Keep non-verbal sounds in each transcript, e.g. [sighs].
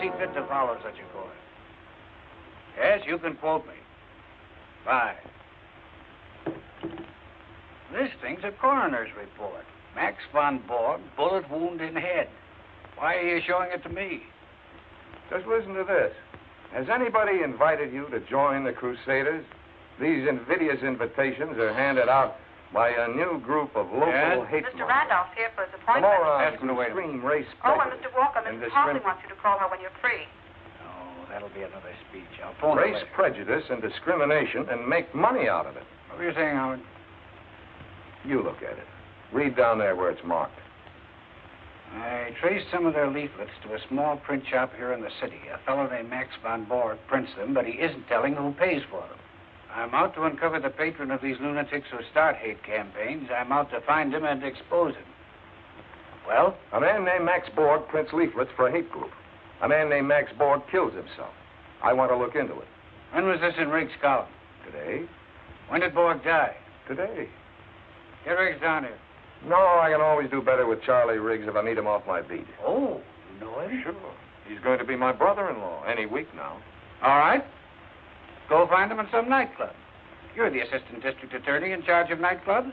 see fit to follow such a course. Yes, you can quote me. Five. This thing's a coroner's report. Max von Borg, bullet wound in head. Why are you showing it to me? Just listen to this. Has anybody invited you to join the Crusaders? These invidious invitations are handed out by a new group of local Yes? hate Mr. mongers. Randolph's here for his appointment. morons Ask him to who wait a scream race Oh, and Mr. Walker, and Mrs. Hartley discrim- wants you to call her when you're free. Oh, that'll be another speech. I'll phone her race later. prejudice and discrimination and make money out of it. What were you saying, Howard? You look at it. Read down there where it's marked. I traced some of their leaflets to a small print shop here in the city. A fellow named Max von Borg prints them, but he isn't telling who pays for them. I'm out to uncover the patron of these lunatics who start hate campaigns. I'm out to find him and expose him. Well, A man named Max Borg prints leaflets for a hate group. A man named Max Borg kills himself. I want to look into it. when was this in Riggs' column? Today? When did Borg die? Today. Get Riggs down here. No, I can always do better with Charlie Riggs if I meet him off my beat. Oh, you know him? Sure. He's going to be my brother-in-law any week now. All right. Go find him in some nightclub. You're the assistant district attorney in charge of nightclubs.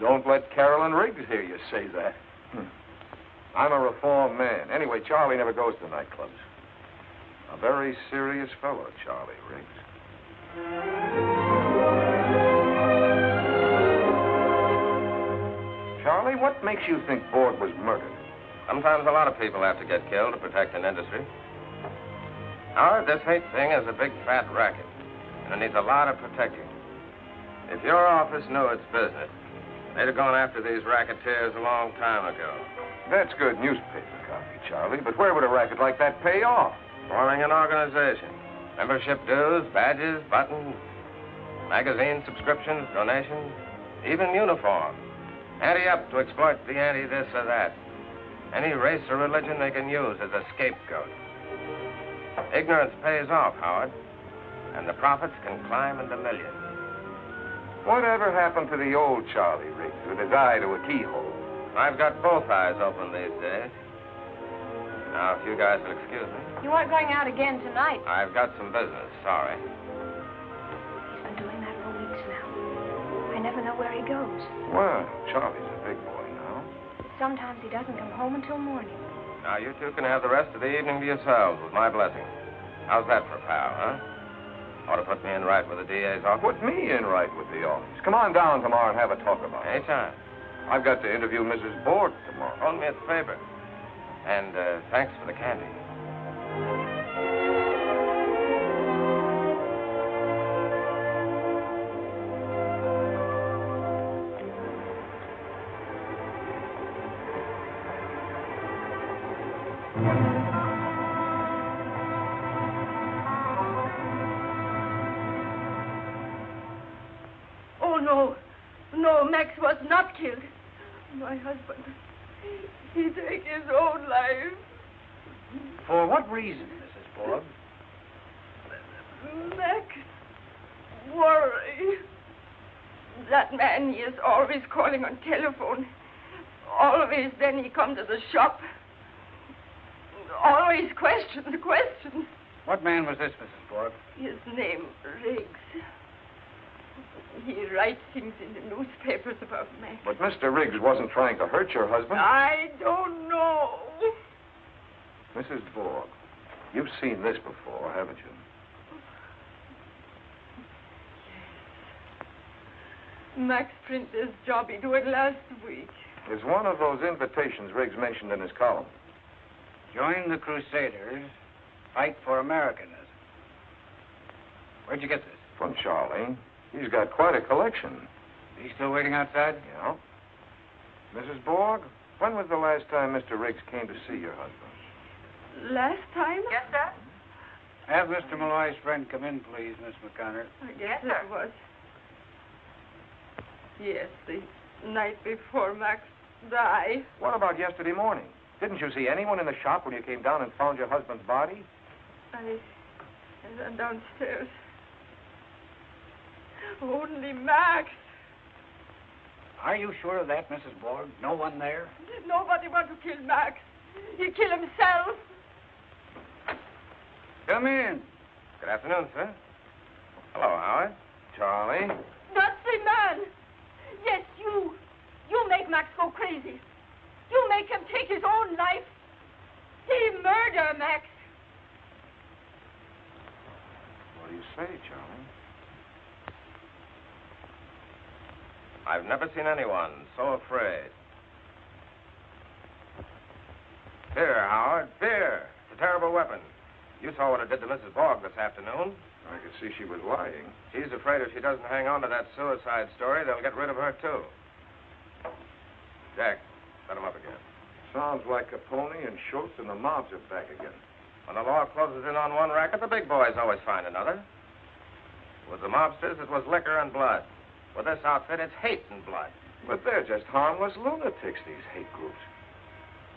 Don't let Carolyn Riggs hear you say that. Hmm. I'm a reformed man. Anyway, Charlie never goes to nightclubs. A very serious fellow, Charlie Riggs. Charlie, what makes you think Borg was murdered? Sometimes a lot of people have to get killed to protect an industry. Howard, this hate thing is a big fat racket, and it needs a lot of protecting. If your office knew its business, they'd have gone after these racketeers a long time ago. That's good newspaper copy, Charlie, but where would a racket like that pay off? Forming an organization. Membership dues, badges, buttons, magazine subscriptions, donations, even uniforms. Anti-up to exploit the anti-this or that. Any race or religion they can use as a scapegoat. Ignorance pays off, Howard, and the profits can climb into millions. Whatever happened to the old Charlie Riggs with his eye to a keyhole? I've got both eyes open these days. Now, if you guys will excuse me, You aren't going out again tonight. I've got some business. Sorry. He's been doing that for weeks now. I never know where he goes. Well, Charlie's a big boy now. Sometimes he doesn't come home until morning. Now, you two can have the rest of the evening to yourselves with my blessing. How's that for a pal, huh? Ought to put me in right with the DA's office. Put me in right with the office. Come on down tomorrow and have a talk about it. Anytime. I've got to interview Mrs. Borg tomorrow. Hold me a favor. And uh, thanks for the candy. Husband, he take his own life. For what reason, Mrs. Borg? Max, worry. That man, he is always calling on telephone. Always then he come to the shop. Always questions, questions. What man was this, Mrs. Borg? His name, Riggs. He writes things in the newspapers about me. But Mr. Riggs wasn't trying to hurt your husband. I don't know. Mrs. Borg, you've seen this before, haven't you? Max print this job he did it last week. It's one of those invitations Riggs mentioned in his column. Join the Crusaders, fight for Americanism. Where'd you get this? From Charlie. He's got quite a collection. Is he still waiting outside? Yeah. Mrs. Borg, when was the last time Mr. Riggs came to see your husband? Last time? Yes, sir? Have Mr. Malloy's friend come in, please, Miss McConnor. I guess Yes, it sir. was. Yes, the night before Max died. What about yesterday morning? Didn't you see anyone in the shop when you came down and found your husband's body? I, I ran downstairs. Only Max. Are you sure of that, Mrs. Borg? No one there? Nobody want to kill Max. He kill himself. Come in. Good afternoon, sir. Hello, Howard. Charlie? That's the man. Yes, you. You make Max go crazy. You make him take his own life. He murder Max. What do you say, Charlie? I've never seen anyone so afraid. Fear, Howard, fear. It's a terrible weapon. You saw what it did to Mrs. Borg this afternoon. I could see she was lying. She's afraid if she doesn't hang on to that suicide story, they'll get rid of her, too. Jack, let him up again. Sounds like Capone and Schultz and the mobs are back again. When the law closes in on one racket, the big boys always find another. With the mobsters, it was liquor and blood. With this outfit, it's hate and blood. But they're just harmless lunatics, these hate groups.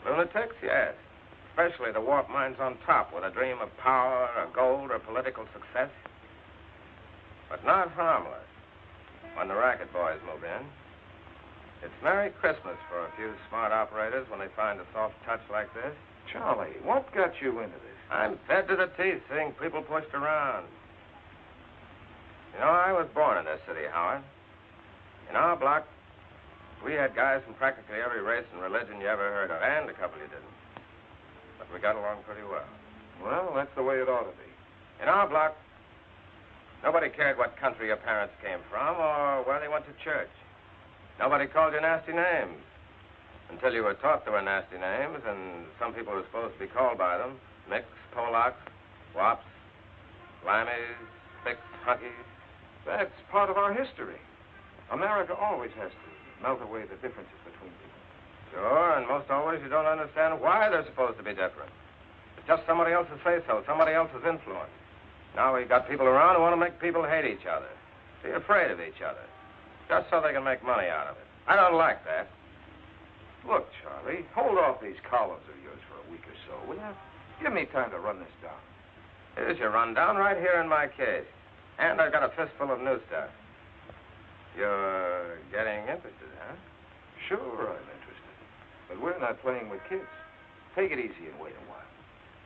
Lunatics, yes. Especially the warped minds on top with a dream of power or gold or political success. But not harmless when the racket boys move in. It's Merry Christmas for a few smart operators when they find a soft touch like this. Charlie, what got you into this? I'm fed to the teeth seeing people pushed around. You know, I was born in this city, Howard. In our block, we had guys from practically every race and religion you ever heard of, and a couple you didn't. But we got along pretty well. Well, that's the way it ought to be. In our block, nobody cared what country your parents came from or where they went to church. Nobody called you nasty names until you were taught there were nasty names, and some people were supposed to be called by them. Micks, Polacks, Wops, Lammies, Spicks, Hunkies. That's part of our history. America always has to melt away the differences between people. Sure, and most always you don't understand why they're supposed to be different. It's just somebody else's say so, somebody else's influence. Now we've got people around who want to make people hate each other, be afraid of each other, just so they can make money out of it. I don't like that. Look, Charlie, hold off these columns of yours for a week or so, will you? Give me time to run this down. Here's your rundown right here in my case. And I've got a fistful of new stuff. You're getting interested, huh? Sure, I'm interested. But we're not playing with kids. Take it easy and wait a while.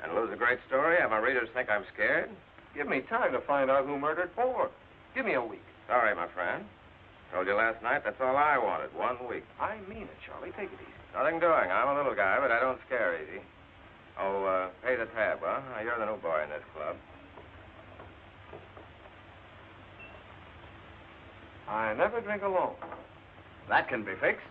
And lose a great story? Have my readers think I'm scared? Give me time to find out who murdered Borg. Give me a week. Sorry, my friend. Told you last night that's all I wanted. One week. I mean it, Charlie. Take it easy. Nothing doing. I'm a little guy, but I don't scare easy. Oh, uh, pay the tab, huh? You're the new boy in this club. I never drink alone. That can be fixed.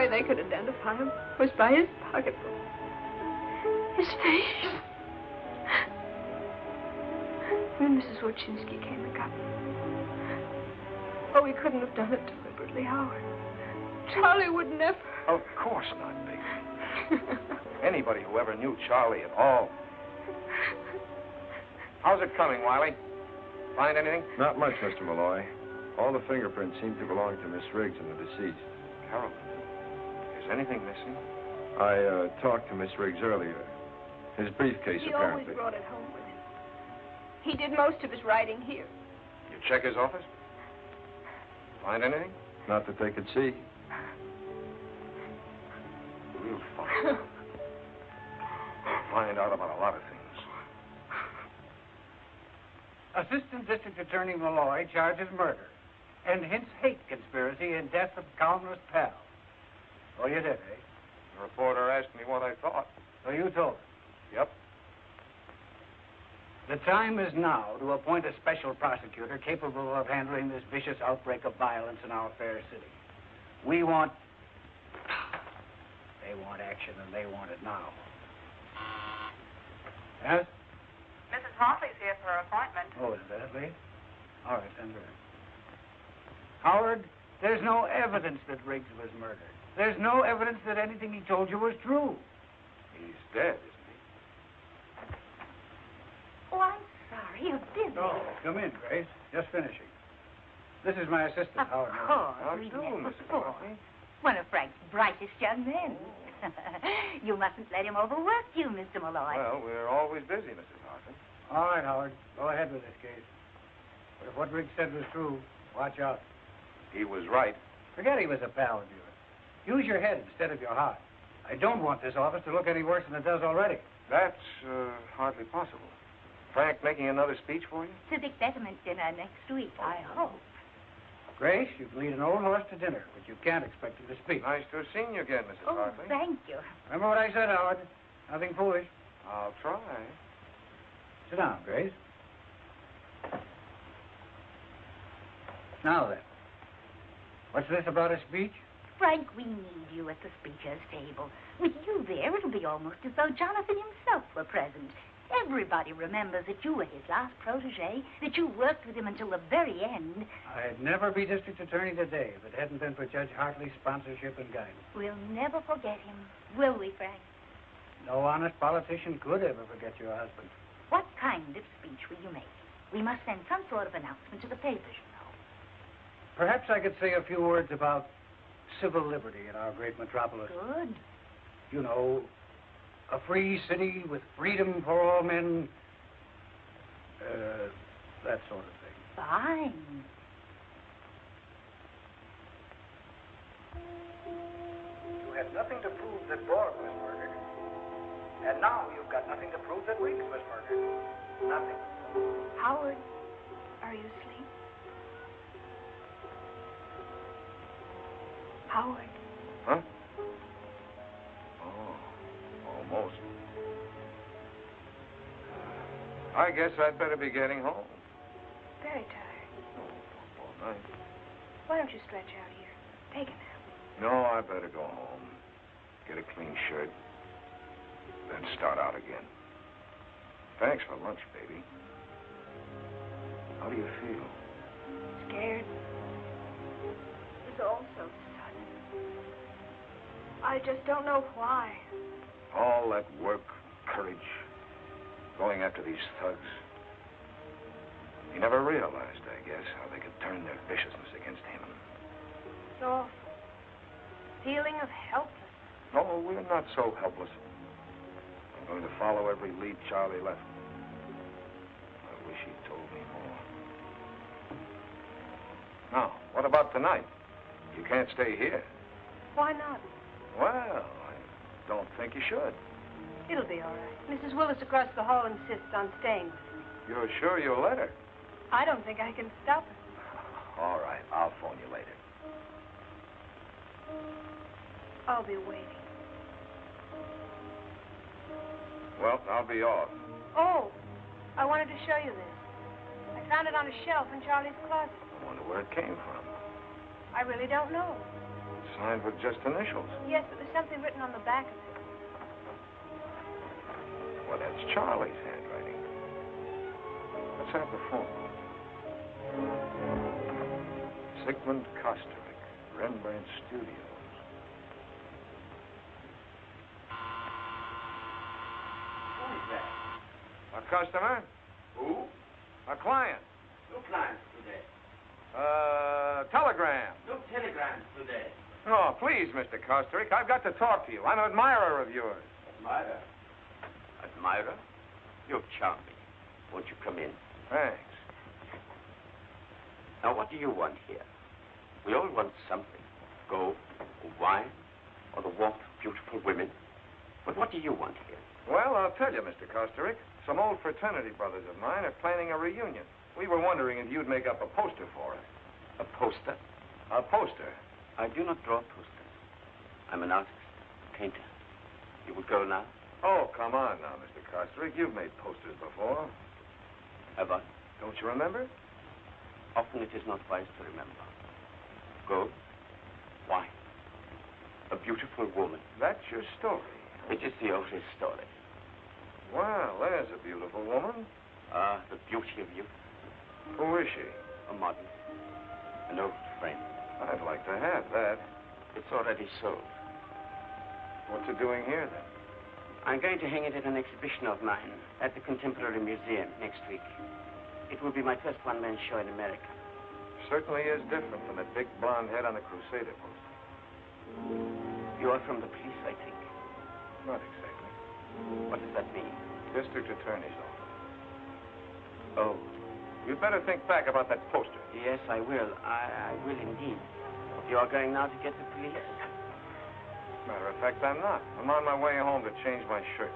Way they could identify him was by his pocketbook. His face. When Mrs. Wachinski came and got me. Oh, he couldn't have done it deliberately, Howard. Charlie would never. Of course not, baby. Anybody who ever knew Charlie at all. How's it coming, Wiley? Find anything? Not much, Mr. Malloy. All the fingerprints seem to belong to Miss Riggs and the deceased. Carol, is anything missing? I uh, talked to Miss Riggs earlier. His briefcase, he apparently. always brought it home with him. He did most of his writing here. You check his office? Find anything? Not that they could see. We'll find out. We'll find out about a lot of things. Assistant District Attorney Malloy charges murder and hints hate conspiracy and death of columnist pal. Oh, you did, eh? The reporter asked me what I thought. So you told him? Yep. The time is now to appoint a special prosecutor capable of handling this vicious outbreak of violence in our fair city. We want. They want action and they want it now. Yes? Mrs. Hartley's here for her appointment. Oh, is that late? All right, send her in. Howard, there's no evidence that Riggs was murdered. There's no evidence that anything he told you was true. He's dead, isn't he? Oh, I'm sorry. You did. Oh, come in, Grace. Just finishing. This is my assistant, Of Howard. Miller. course. How we've do, met Mrs. before. One of Frank's brightest young men. [laughs] you mustn't let him overwork you, Mr. Malloy. Well, we're always busy, Mrs. Hartley. All right, Howard. Go ahead with this case. But if what Riggs said was true, watch out. He was right. Forget he was a pal of yours. Use your head instead of your heart. I don't want this office to look any worse than it does already. That's uh, hardly possible. Frank making another speech for you? Civic betterment dinner next week, I hope. Grace, you can lead an old horse to dinner, but you can't expect him to speak. Nice to have seen you again, Mrs. Oh, Hartley. thank you. Remember what I said, Howard? Nothing foolish. I'll try. Sit down, Grace. Now then. What's this about a speech? Frank, we need you at the speaker's table. With you there, it'll be almost as though Jonathan himself were present. Everybody remembers that you were his last protege, that you worked with him until the very end. I'd never be district attorney today if it hadn't been for Judge Hartley's sponsorship and guidance. We'll never forget him, will we, Frank? No honest politician could ever forget your husband. What kind of speech will you make? We must send some sort of announcement to the papers, you know. Perhaps I could say a few words about civil liberty in our great metropolis. Good. You know, a free city with freedom for all men. Uh, that sort of thing. Fine. You had nothing to prove that Borg was murdered. And now you've got nothing to prove that Riggs was murdered. Nothing. Howard, are you asleep? Howard, Huh? Oh, almost. I guess I'd better be getting home. very tired. Oh, all night. Why don't you stretch out here? Take a nap. No, I better go home. Get a clean shirt. Then start out again. Thanks for lunch, baby. How do you feel? Just don't know why. All that work, courage, going after these thugs. He never realized, I guess, how they could turn their viciousness against him. It's awful. Feeling of helplessness. No, we're not so helpless. I'm going to follow every lead Charlie left. I wish he'd told me more. Now, what about tonight? You can't stay here. Why not? Well, I don't think you should. It'll be all right. Mrs. Willis across the hall insists on staying. You're sure you'll let her? I don't think I can stop her. [laughs] All right, I'll phone you later. I'll be waiting. Well, I'll be off. Oh, I wanted to show you this. I found it on a shelf in Charlie's closet. I wonder where it came from. I really don't know. Signed with just initials. Yes, but there's something written on the back of it. Well, that's Charlie's handwriting. Let's have the phone. Sigmund Kosterik, Rembrandt Studios. Who's that? A customer? Who? A client? No clients today. Uh, telegram. No telegrams today. Oh, please, Mr. Kosterik, I've got to talk to you. I'm an admirer of yours. Admirer. Admirer? You're charming. Won't you come in? Thanks. Now, what do you want here? We all want something. Gold, or wine, or the warmth of beautiful women. But what do you want here? Well, I'll tell you, Mr. Kosterik. Some old fraternity brothers of mine are planning a reunion. We were wondering if you'd make up a poster for us. A poster? A poster? I do not draw posters. I'm an artist, a painter. You will go now? Oh, come on now, Mr. Kosterik. You've made posters before. Have I? Don't you remember? Often it is not wise to remember. Go. Why? a beautiful woman. That's your story. It is the oldest story. Well, there's a beautiful woman. Ah, the beauty of youth. Who is she? A modern, an old friend. I'd like to have that. It's already sold. What's it doing here, then? I'm going to hang it at an exhibition of mine at the Contemporary Museum next week. It will be my first one-man show in America. Certainly is different from that big blonde head on the Crusader poster. You are from the police, I think. Not exactly. What does that mean? District Attorney's office. Oh, You'd better think back about that poster. Yes, I will. I, I will indeed. You are going now to get the police? Matter of fact, I'm not. I'm on my way home to change my shirt.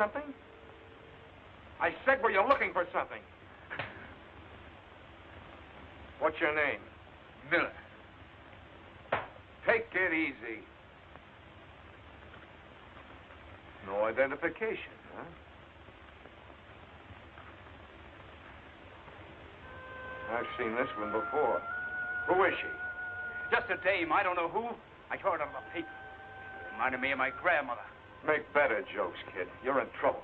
Something? I said, were you looking for something? What's your name? Miller. Take it easy. No identification, huh? I've seen this one before. Who is she? Just a dame. I don't know who. I heard it on the paper. Reminded me of my grandmother. Make better jokes, kid. You're in trouble.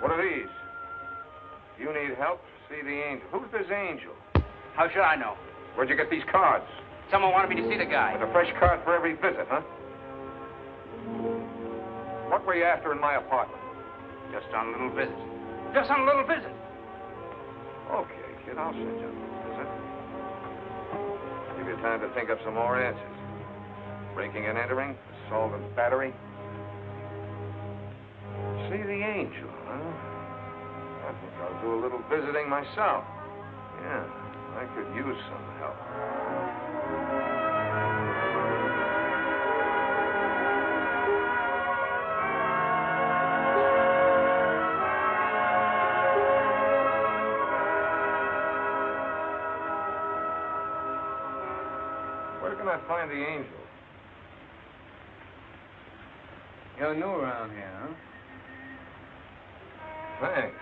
What are these? You need help? See the angel. Who's this angel? How should I know? Where'd you get these cards? Someone wanted me to see the guy. With a fresh card for every visit, huh? What were you after in my apartment? Just on a little visit. Just on a little visit. Okay, kid, I'll send you a little visit. Give you time to think up some more answers. Breaking and entering, assault and battery. See the angel, huh? I think I'll do a little visiting myself. Yeah, I could use some help. Where can I find the angel? You're new around here, huh? Thanks.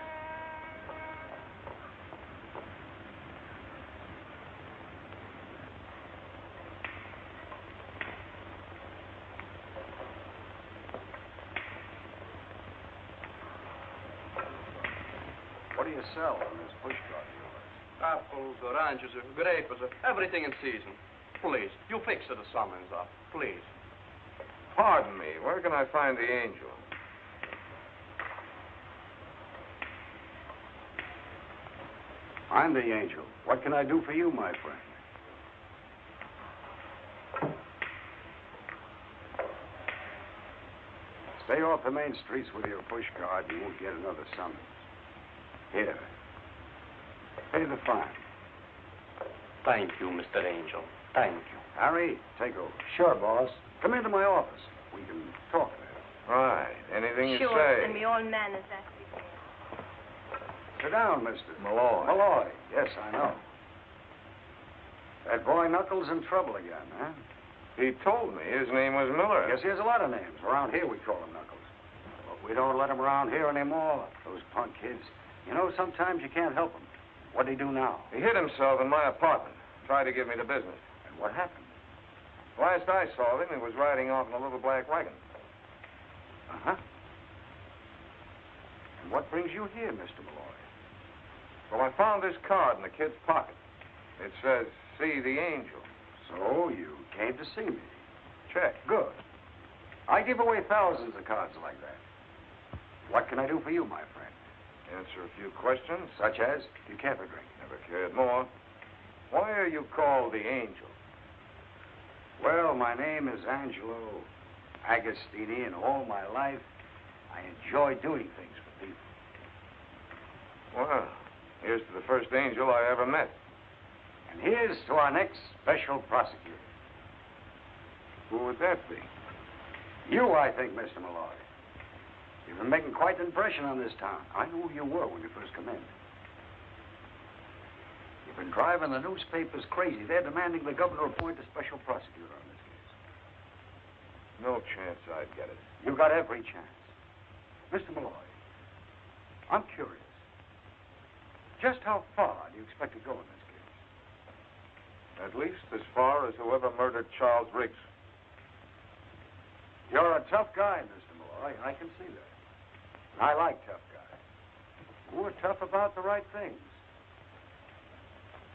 What do you sell on this push cart of yours? Apples, oranges, grapes, everything in season. Please, you fix it the summons up, please. Pardon me, where can I find the angel? I'm the angel. What can I do for you, my friend? Stay off the main streets with your push card. You won't get another summons. Here. Pay the fine. Thank you, Mr. Angel. Thank you. Harry, take over. Sure, boss. Come into my office. We can talk there. Right. Anything you sure, say. and me all manners that we can. Sit down, mister. Malloy. Malloy. Yes, I know. That boy Knuckles in trouble again, huh? He told me his name was Miller. Yes, he has a lot of names. Around here, we call him Knuckles. But we don't let him around here anymore. Those punk kids. You know, sometimes you can't help them. What'd he do now? He hid himself in my apartment. Tried to give me the business. And what happened? Last I saw him, he was riding off in a little black wagon. Uh-huh. And what brings you here, Mr. Malloy? Well, I found this card in the kid's pocket. It says, see the angel. So you came to see me. Check. Good. I give away thousands of cards like that. What can I do for you, my friend? Answer a few questions. Such as, do you care for drink? Never cared more. Why are you called the angel? Well, my name is Angelo Agostini, and all my life I enjoy doing things for people. Well, here's to the first angel I ever met. And here's to our next special prosecutor. Who would that be? You, I think, Mr. Malloy. You've been making quite an impression on this town. I knew who you were when you first come in. You've been driving the newspapers crazy. They're demanding the governor appoint a special prosecutor on this case. No chance I'd get it. You've got every chance. Mr. Malloy, I'm curious. Just how far do you expect to go in this case? At least as far as whoever murdered Charles Riggs. You're a tough guy, Mr. Malloy. I can see that. And I like tough guys. Who are tough about the right things.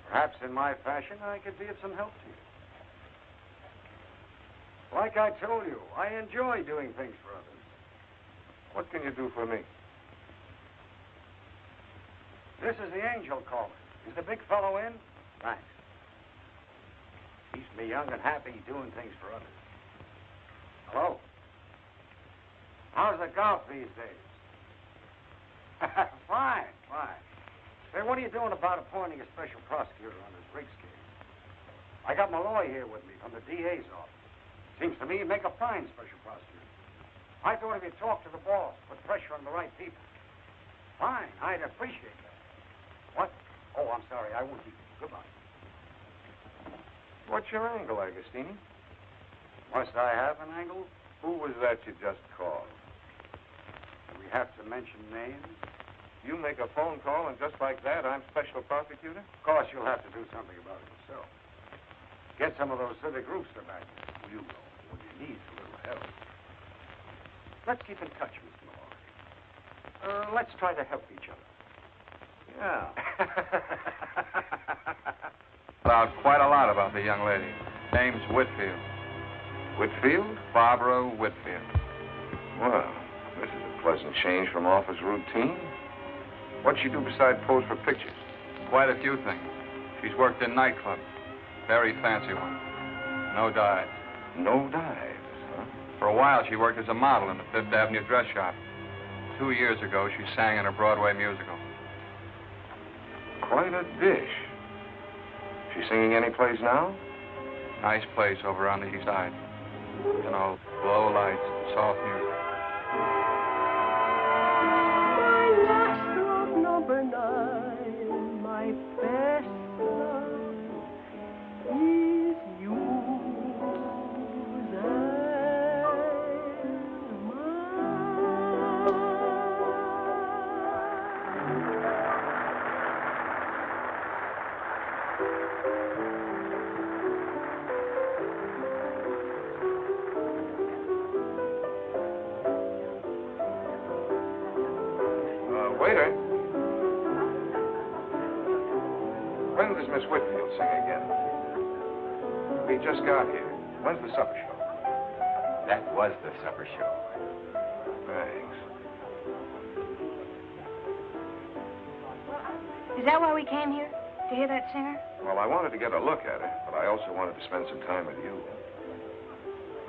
Perhaps in my fashion, I could be of some help to you. Like I told you, I enjoy doing things for others. What can you do for me? This is the angel calling. Is the big fellow in? Thanks. Keeps me young and happy doing things for others. Hello? How's the golf these days? [laughs] fine, fine. Say, what are you doing about appointing a special prosecutor on this Riggs case? I got Malloy here with me from the DA's office. Seems to me you'd make a fine special prosecutor. I thought if you talked to the boss, put pressure on the right people. Fine, I'd appreciate that. What? Oh, I'm sorry. I won't you. Goodbye. What's your angle, Agostini? Must I have an angle? Who was that you just called? Do we have to mention names? You make a phone call, and just like that, I'm special prosecutor? Of course, you'll have to do something about it yourself. Get some of those civic groups to back you. You know, when you need a little help. Let's keep in touch, Mr. Malloy. Uh, let's try to help each other. Yeah. [laughs] Found quite a lot about the young lady. Name's Whitfield. Whitfield? Barbara Whitfield. Well, this is a pleasant change from office routine. What'd she do besides pose for pictures? Quite a few things. She's worked in nightclubs. Very fancy ones. No dives. No dives, huh? For a while, she worked as a model in the Fifth Avenue dress shop. Two years ago, she sang in a Broadway musical. Quite a dish. She singing any place now? Nice place over on the east side. You know, low lights, soft music.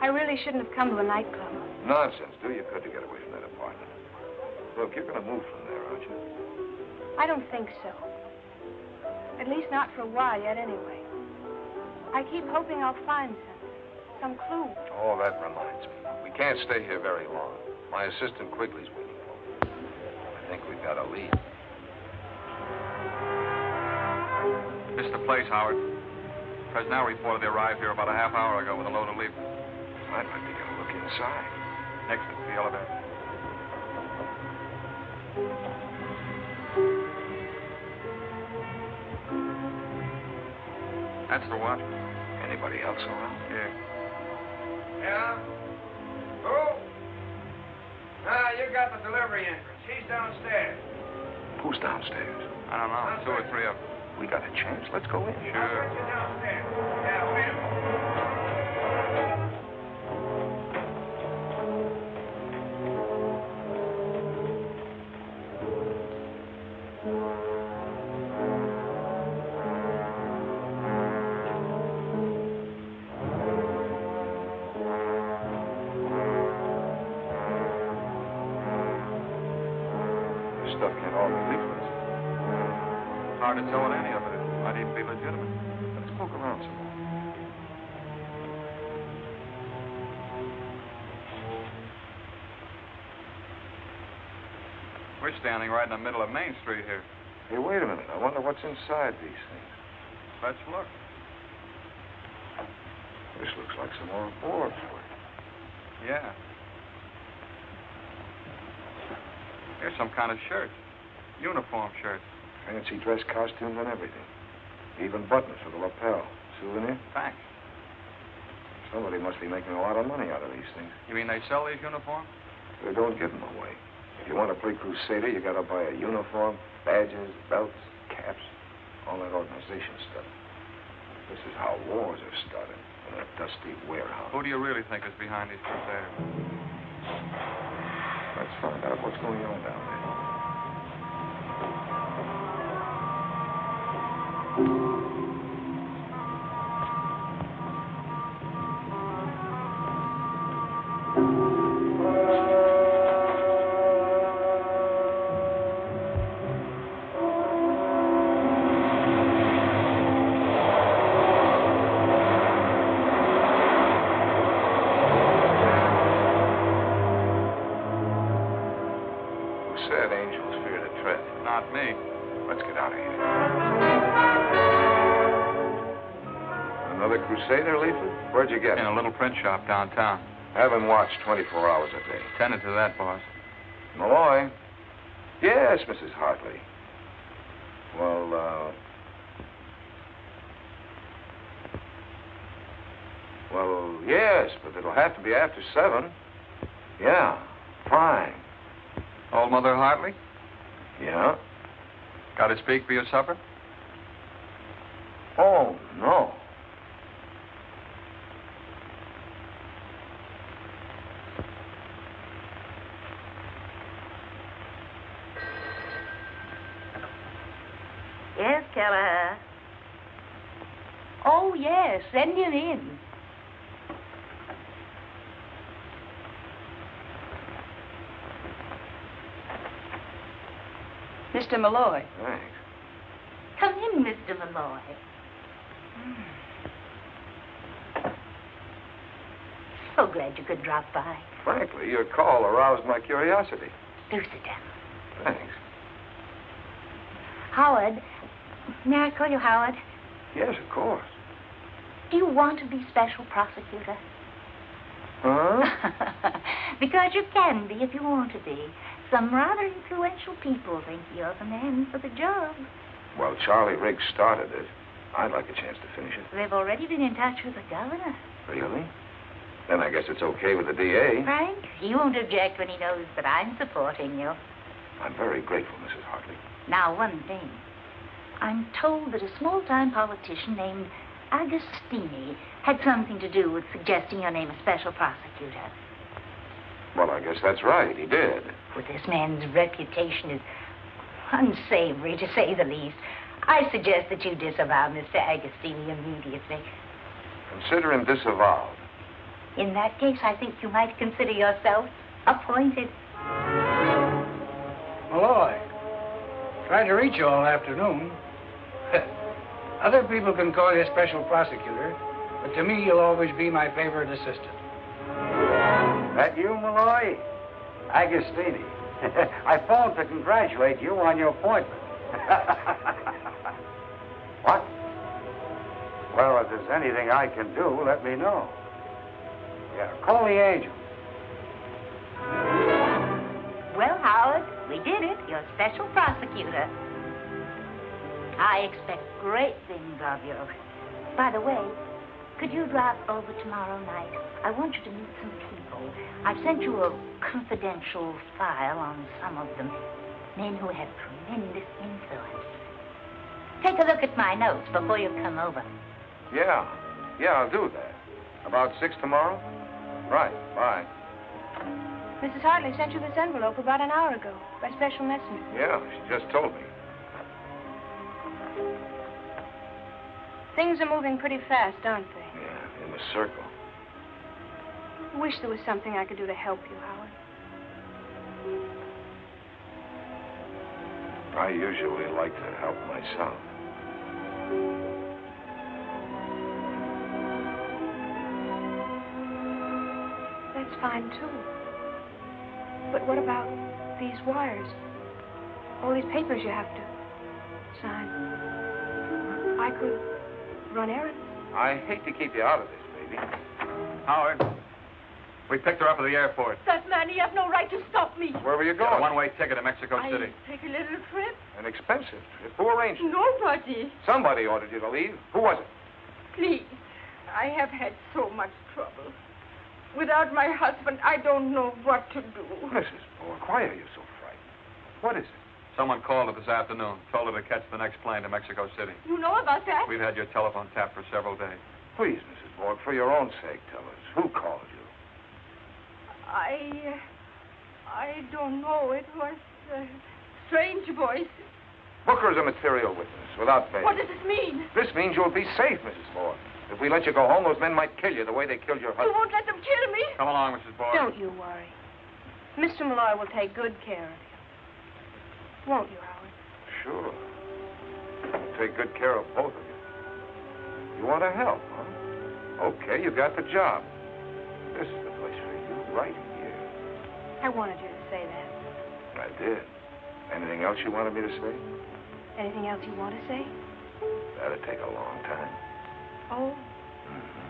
I really shouldn't have come to a nightclub. Nonsense. Do you could to get away from that apartment. Look, you're going to move from there, aren't you? I don't think so. At least not for a while yet, anyway. I keep hoping I'll find something, some clue. Oh, that reminds me. We can't stay here very long. My assistant Quigley's waiting for me. I think we've got a lead. Missed the place, Howard. Presnell reported they arrived here about a half hour ago with a load of leaflets. I'd like to get a look inside. Next to the elevator. That's the watch. Anybody else around? Yeah. Yeah? Who? Ah, you got the delivery entrance. He's downstairs. Who's downstairs? I don't know. Two or three of them. We got a chance. Let's go in. Sure. downstairs. Yeah, wait a minute. Standing right in the middle of Main Street here. Hey, wait a minute. I wonder what's inside these things. Let's look. This looks like some more boards. Yeah. Here's some kind of shirt. Uniform shirt. Fancy dress costumes and everything. Even buttons for the lapel. Souvenir? Thanks. Somebody must be making a lot of money out of these things. You mean they sell these uniforms? They don't give them away. If you want to play Crusader, you got to buy a uniform, badges, belts, caps, all that organization stuff. This is how wars are started in a dusty warehouse. Who do you really think is behind these crusaders? Let's find out what's going on down there. Shop downtown. Have him watched 24 hours a day. Tended to that, boss. Malloy? Yes, Mrs. Hartley. Well, uh... Well, yes, but it'll have to be after seven. Yeah, fine. Old Mother Hartley? Yeah? Got to speak for your supper? Oh, no. Yes, Kelleher. Oh, yes. Send him in. Mr. Malloy. Thanks. Come in, Mr. Malloy. Hmm. So glad you could drop by. Frankly, your call aroused my curiosity. Do sit down. Thanks. Howard. May I call you Howard? Yes, of course. Do you want to be special prosecutor? Huh? [laughs] because you can be if you want to be. Some rather influential people think you're the man for the job. Well, Charlie Riggs started it. I'd like a chance to finish it. They've already been in touch with the governor. Really? Then I guess it's okay with the DA. Frank, he won't object when he knows that I'm supporting you. I'm very grateful, Mrs. Hartley. Now, one thing. I'm told that a small-time politician named Agostini had something to do with suggesting your name as special prosecutor. Well, I guess that's right. He did. Well, this man's reputation is unsavory, to say the least. I suggest that you disavow Mr. Agostini immediately. Consider him disavowed. In that case, I think you might consider yourself appointed. Malloy, tried to reach you all afternoon. [laughs] Other people can call you a special prosecutor, but to me, you'll always be my favorite assistant. That you, Malloy? Agostini. [laughs] I phoned to congratulate you on your appointment. [laughs] what? Well, if there's anything I can do, let me know. Yeah, call the angel. Well, Howard, we did it. You're special prosecutor. I expect great things of you. By the way, could you drop over tomorrow night? I want you to meet some people. I've sent you a confidential file on some of them. Men who have tremendous influence. Take a look at my notes before you come over. Yeah. Yeah, I'll do that. About six tomorrow? Right. Bye. Mrs. Hartley sent you this envelope about an hour ago by special messenger. Yeah, she just told me. Things are moving pretty fast, aren't they? Yeah, in the circle. I wish there was something I could do to help you, Howard. I usually like to help myself. That's fine, too. But what about these wires? All these papers you have to sign. I could run errands. I hate to keep you out of this, baby. Howard, we picked her up at the airport. That man, he has no right to stop me. Where were you Got a going? one-way ticket to Mexico I City. take a little trip. An expensive trip. Who arranged it? Nobody. Somebody ordered you to leave. Who was it? Please. I have had so much trouble. Without my husband, I don't know what to do. Mrs. Borg, why are you so frightened? What is it? Someone called her this afternoon, told her to catch the next plane to Mexico City. You know about that? We've had your telephone tapped for several days. Please, Mrs. Borg, for your own sake, tell us. Who called you? I. I don't know. It was a strange voice. Booker is a material witness, without bail. What does this mean? This means you'll be safe, Mrs. Borg. If we let you go home, those men might kill you the way they killed your husband. You won't let them kill me? Come along, Mrs. Borg. Don't you worry. Mr. Malloy will take good care of you. Won't you, Howard? Sure. I'll take good care of both of you. You want to help, huh? Okay, you got the job. This uh, right here. I wanted you to say that. I did. Anything else you wanted me to say? Anything else you want to say? That'd take a long time. Oh, Right,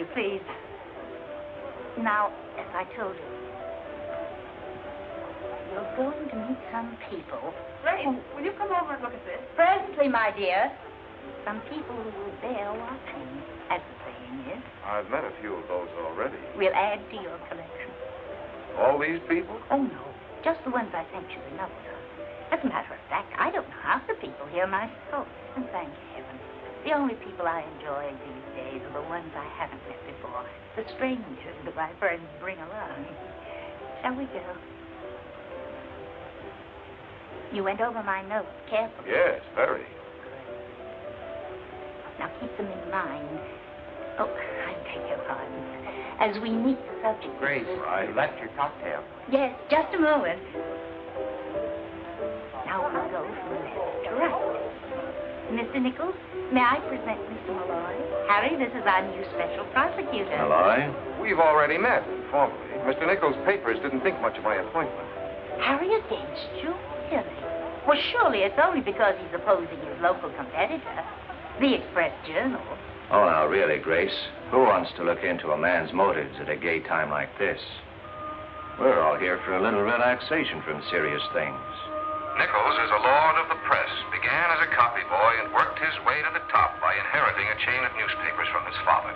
you please. Now, as I told you, you're going to meet some people. Ray, will you come over and look at this? Presently, my dear. Some people who will bear watching, as the saying is. I've met a few of those already. We'll add to your collection. All these people? Oh, no. Just the ones I sent you the notes of. As a matter of fact, I don't know half the people here myself. And thank heaven. The only people I enjoy these days are the ones I haven't met before. The strangers that my friends bring along. Shall we go? You went over my notes carefully. Yes, very. Now keep them in mind. Oh, I beg your pardon. As we meet the subject. Grace, you left your cocktail. Yes, just a moment. Now we'll go Mr. Nichols, may I present Mr. Malloy? Harry, this is our new special prosecutor. Malloy? We've already met, informally. Mr. Nichols' papers didn't think much of my appointment. Harry against you? Really? Well, surely it's only because he's opposing his local competitor, the Express Journal. Oh, now, really, Grace, who wants to look into a man's motives at a gay time like this? We're all here for a little relaxation from serious things. Nichols is a lord of the press, began as a copy boy and worked his way to the top by inheriting a chain of newspapers from his father.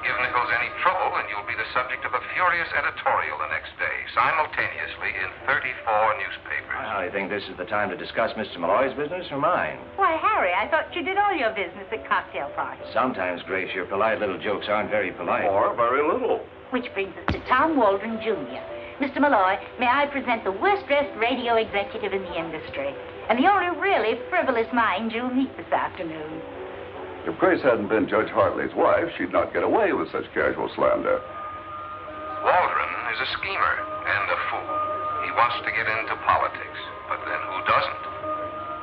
Give Nichols any trouble, and you'll be the subject of a furious editorial the next day, simultaneously in 34 newspapers. Well, I think this is the time to discuss Mr. Malloy's business or mine. Why, Harry, I thought you did all your business at cocktail parties. Sometimes, Grace, your polite little jokes aren't very polite. Or very little. Which brings us to Tom Waldron, Jr. Mr. Malloy, may I present the worst dressed radio executive in the industry, and the only really frivolous mind you'll meet this afternoon. If Grace hadn't been Judge Hartley's wife, she'd not get away with such casual slander. Waldron is a schemer and a fool. He wants to get into politics, but then who doesn't?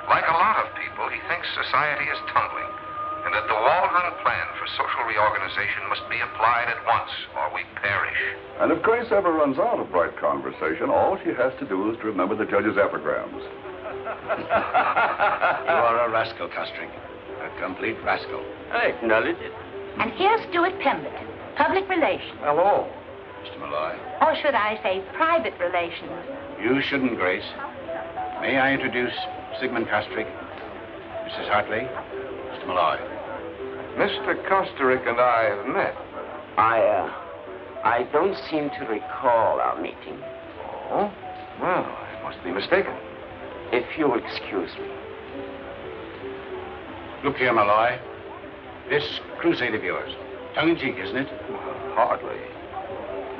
Like a lot of people, he thinks society is tumbling, and that the Waldron plan for social reorganization must be applied at once, or we perish. And if Grace ever runs out of bright conversation, all she has to do is to remember the judge's epigrams. [laughs] You are a rascal, Costring. A complete rascal. I acknowledge it. And here's Stuart Pemberton, public relations. Hello. Mr. Malloy. Or should I say private relations? You shouldn't, Grace. May I introduce Sigmund Kosterich, Mrs. Hartley, Mr. Malloy. Mr. Kosterich and I have met. I, uh, I don't seem to recall our meeting. Oh? Well, I must be mistaken. If you'll excuse me. Look here, Malloy. This crusade of yours, tongue in cheek, isn't it? Hardly.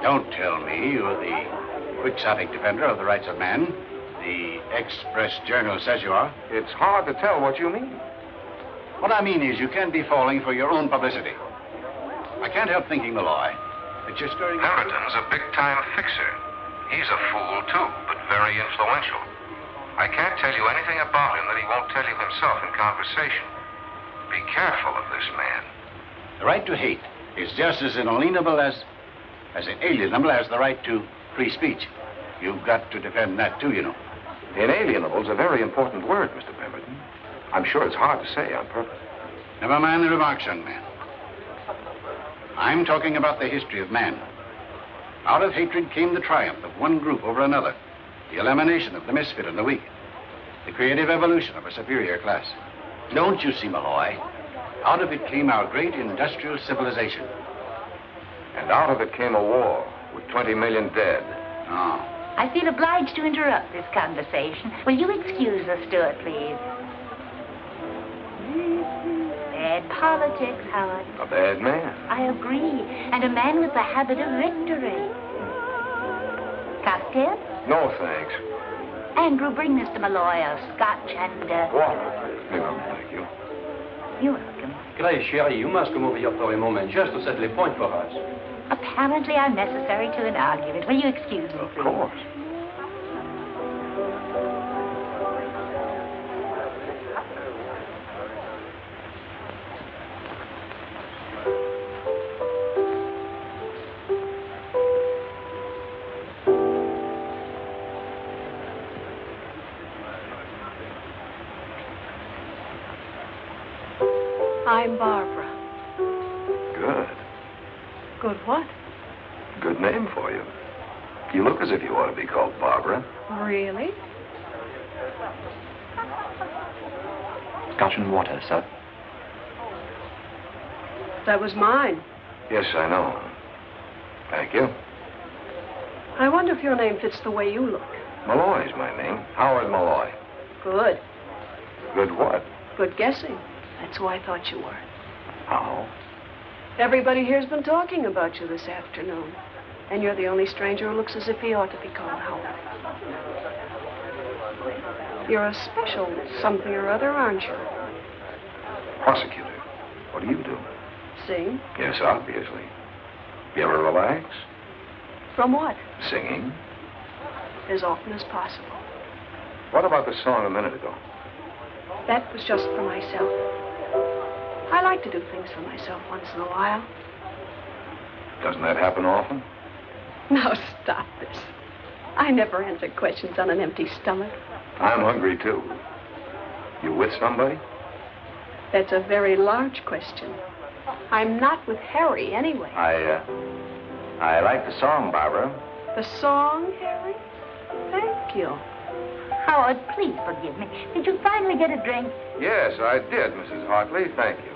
Don't tell me you're the quixotic defender of the rights of man. The Express Journal says you are. It's hard to tell what you mean. What I mean is, you can't be falling for your own publicity. I can't help thinking, Malloy, that you're stirring. Pemberton's a big time fixer. He's a fool, too, but very influential. I can't tell you anything about him that he won't tell you himself in conversation. Be careful of this man. The right to hate is just as inalienable as, as inalienable as the right to free speech. You've got to defend that, too, you know. Inalienable's a very important word, Mr. Pemberton. I'm sure it's hard to say on purpose. Never mind the remarks, young man. I'm talking about the history of man. Out of hatred came the triumph of one group over another, the elimination of the misfit and the weak, the creative evolution of a superior class. Don't you see, Malloy? Out of it came our great industrial civilization. And out of it came a war with 20 million dead. Oh. I feel obliged to interrupt this conversation. Will you excuse us, Stuart, please? Bad politics, Howard. A bad man. I agree. And a man with the habit of victory. Cocktail? No, thanks. Andrew, bring Mr. Malloy a scotch and, uh... Water. No, thank you. You're welcome. Grace, chérie, you must come over here for a moment just to settle a point for us. Apparently I'm necessary to an argument. Will you excuse me, please? Of course. You as if you ought to be called Barbara. Really? Scotch and water, sir. That was mine. Yes, I know. Thank you. I wonder if your name fits the way you look. Malloy's my name. Howard Malloy. Good. Good what? Good guessing. That's who I thought you were. How? Everybody here's been talking about you this afternoon. And you're the only stranger who looks as if he ought to be called Howard. You're a special something or other, aren't you? Prosecutor. What do you do? Sing? Yes, obviously. You ever relax? From what? Singing. As often as possible. What about the song a minute ago? That was just for myself. I like to do things for myself once in a while. Doesn't that happen often? [laughs] Now stop this. I never answer questions on an empty stomach. I'm hungry, too. You with somebody? That's a very large question. I'm not with Harry anyway. I, uh, I like the song, Barbara. The song, Harry? Thank you. Howard, please forgive me. Did you finally get a drink? Yes, I did, Mrs. Hartley. Thank you.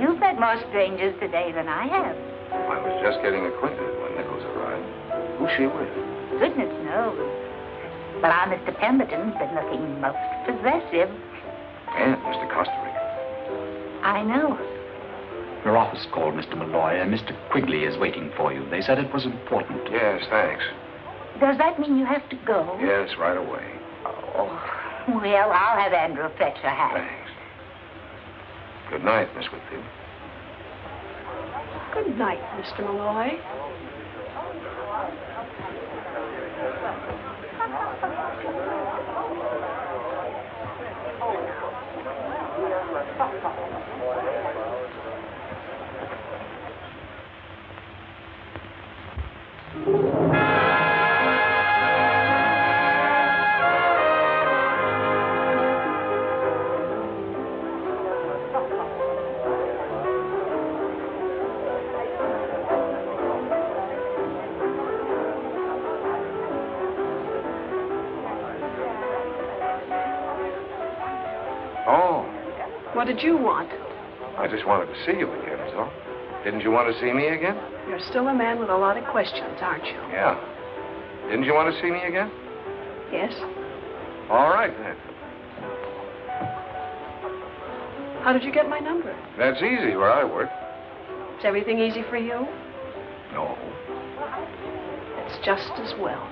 You've met more strangers today than I have. I was just getting acquainted when Nichols arrived. Who's she with? Goodness knows. But our Mr. Pemberton's been looking most possessive. And Mr. Kosterich. I know. Your office called, Mr. Malloy, and Mr. Quigley is waiting for you. They said it was important. Yes, thanks. Does that mean you have to go? Yes, right away. Oh, well, I'll have Andrew fetch a hat. Thanks. Good night, Miss Whitfield. Good night, Mr. Malloy. Oh, [laughs] did you want? I just wanted to see you again, is all. Didn't you want to see me again? You're still a man with a lot of questions, aren't you? Yeah. Didn't you want to see me again? Yes. All right, then. How did you get my number? That's easy where I work. Is everything easy for you? No. It's just as well.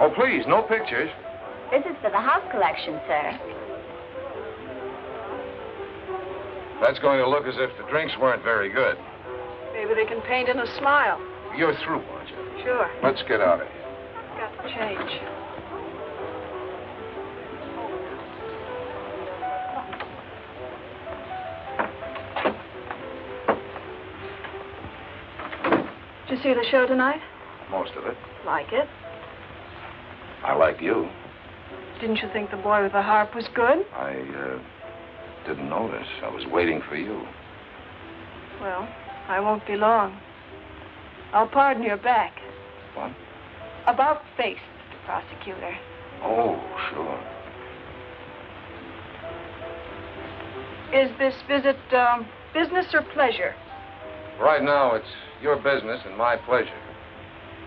Oh, please, no pictures. This is for the house collection, sir. That's going to look as if the drinks weren't very good. Maybe they can paint in a smile. You're through, aren't you? Sure. Let's get out of here. Got the change. Did you see the show tonight? Most of it. Like it? I like you. Didn't you think the boy with the harp was good? I, uh, didn't notice. I was waiting for you. Well, I won't be long. I'll pardon your back. What? About face, Mr. Prosecutor. Oh, sure. Is this visit um, business or pleasure? Right now, it's your business and my pleasure.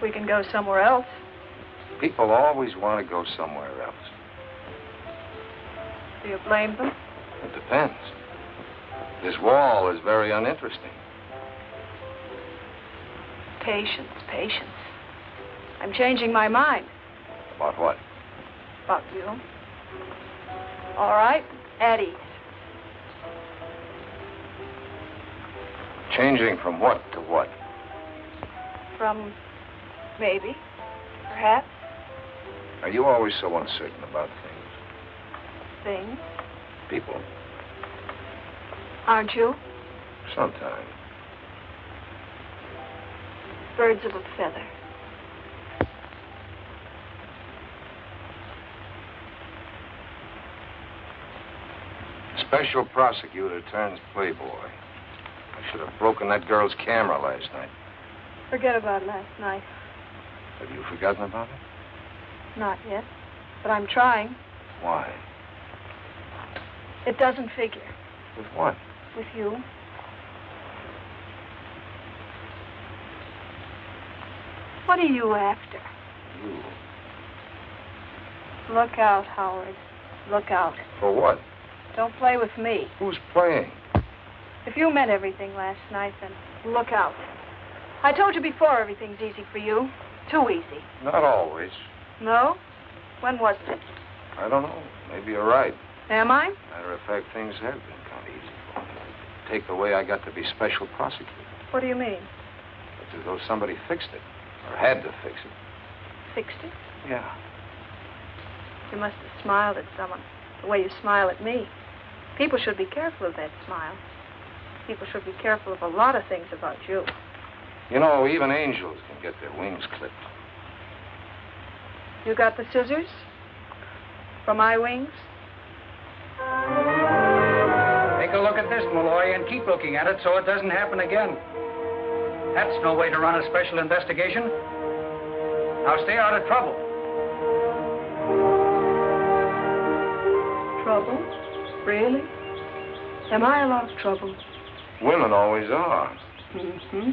We can go somewhere else. People always want to go somewhere else. Do you blame them? It depends. This wall is very uninteresting. Patience, patience. I'm changing my mind About what? about you. All right, at ease. Changing from what to what? From maybe, perhaps, Are you always so uncertain about things? things. People? Aren't you? Sometimes. Birds of a feather. Special prosecutor turns playboy. I should have broken that girl's camera last night. Forget about last night. Have you forgotten about it? Not yet. But I'm trying. Why? It doesn't figure. With what? With you. What are you after? You. Look out, Howard. Look out. For what? Don't play with me. Who's playing? If you meant everything last night, then look out. I told you before everything's easy for you. Too easy. Not always. No? When was it? I don't know. Maybe you're right. Am I? Matter of fact, things have been kind of easy for me. Take the way I got to be special prosecutor. What do you mean? It's as though somebody fixed it. Or had to fix it. Fixed it? Yeah. You must have smiled at someone the way you smile at me. People should be careful of that smile. People should be careful of a lot of things about you. You know, even angels can get their wings clipped. You got the scissors? For my wings? Take a look at this, Malloy, and keep looking at it so it doesn't happen again. That's no way to run a special investigation. Now stay out of trouble. Trouble? Really? Am I a lot of trouble? Women always are. Mm-hmm.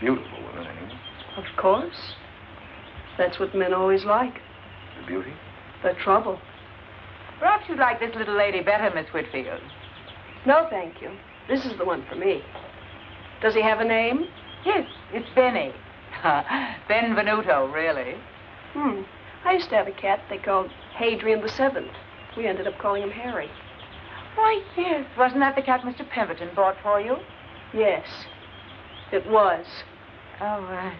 Beautiful women, anyway. Of course. That's what men always like. The beauty. The trouble. Perhaps you'd like this little lady better, Miss Whitfield. No, thank you. This is the one for me. Does he have a name? Yes, it's Benny. [laughs] Benvenuto, really. Hmm. I used to have a cat they called Hadrian the Seventh. We ended up calling him Harry. Why, yes. Wasn't that the cat Mr. Pemberton bought for you? Yes, it was. Oh, uh,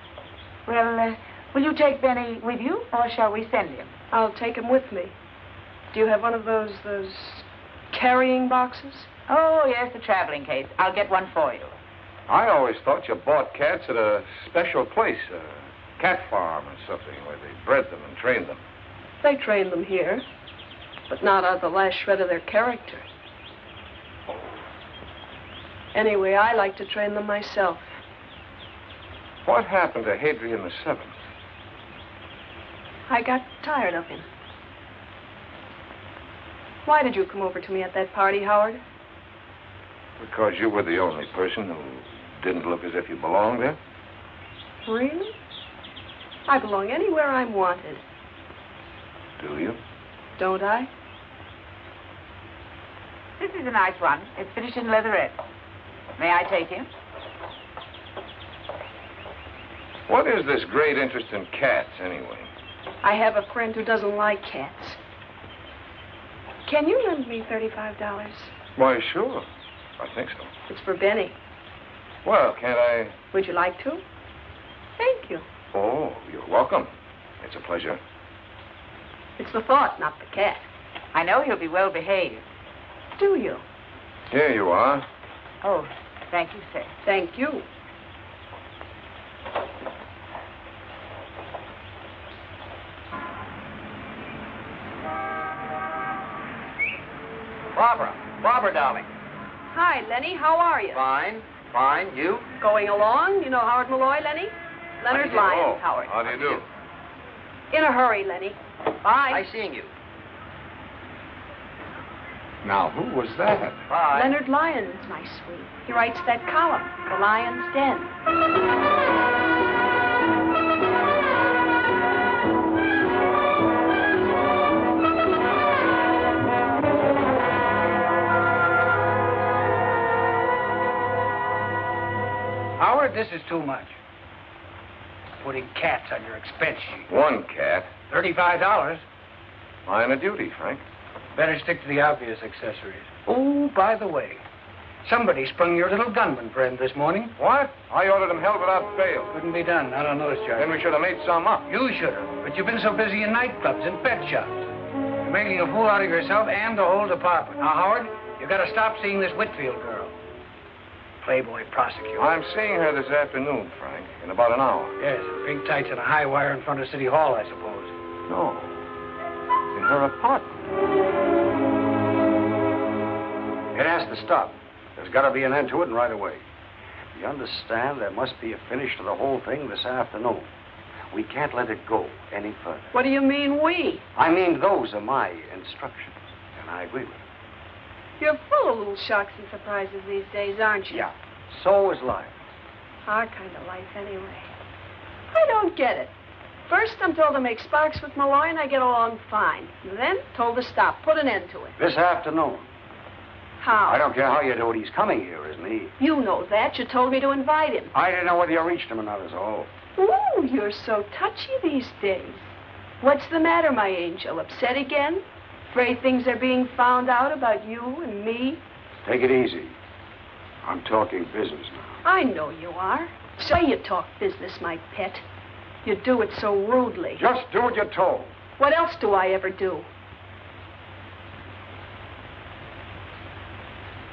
well, uh, will you take Benny with you, or shall we send him? I'll take him with me. Do you have one of those, those carrying boxes? Oh, yes, the traveling case. I'll get one for you. I always thought you bought cats at a special place, a cat farm or something, where they bred them and trained them. They train them here, but not out of the last shred of their character. Oh. Anyway, I like to train them myself. What happened to Hadrian the Seventh? I got tired of him. Why did you come over to me at that party, Howard? Because you were the only person who didn't look as if you belonged there? Really? I belong anywhere I'm wanted, Do you? don't I? This is a nice one. It's finished in leatherette. May I take him? What is this great interest in cats, anyway? I have a friend who doesn't like cats. Can you lend me $35? Why, sure. I think so. It's for Benny. Well, can't I? Would you like to? Thank you. Oh, you're welcome. It's a pleasure. It's the thought, not the cat. I know he'll be well behaved. Do you? Here you are. Oh, thank you, sir. Thank you. Barbara. Barbara, darling. Hi, Lenny. How are you? Fine. Fine. You? Going along? You know Howard Malloy, Lenny? Leonard Lyons, oh, Howard. How do you do? In a hurry, Lenny. Bye. Nice seeing you. Now, who was that? Bye. Leonard Lyons, my sweet. He writes that column, The Lyons Den. Howard, this is too much. Putting cats on your expense sheet. One cat. $35. Line of duty, Frank. Better stick to the obvious accessories. Oh, by the way, somebody sprung your little gunman friend this morning. What? I ordered him held without bail. Couldn't be done, not on those charges. Then we should have made some up. You should have, but you've been so busy in nightclubs and pet shops. You're making a fool out of yourself and the whole department. Now, Howard, you've got to stop seeing this Whitfield girl. Playboy prosecutor. I'm seeing her this afternoon, Frank, in about an hour. Yes, pink tights and a high wire in front of City Hall, I suppose. No. In her apartment. It has to stop. There's got to be an end to it and right away. You understand? There must be a finish to the whole thing this afternoon. We can't let it go any further. What do you mean, we? I mean, those are my instructions, and I agree with them. You're full of little shocks and surprises these days, aren't you? Yeah. So is life. Our kind of life, anyway. I don't get it. First, I'm told to make sparks with Malloy, and I get along fine. And then, told to stop, put an end to it. This afternoon. How? I don't care how you do it. He's coming here, isn't he? You know that. You told me to invite him. I didn't know whether you reached him or not, is all. Ooh, you're so touchy these days. What's the matter, my angel? Upset again? Afraid things are being found out about you and me? Take it easy. I'm talking business now. I know you are. Say you talk business, my pet. You do it so rudely. Just do what you're told. What else do I ever do?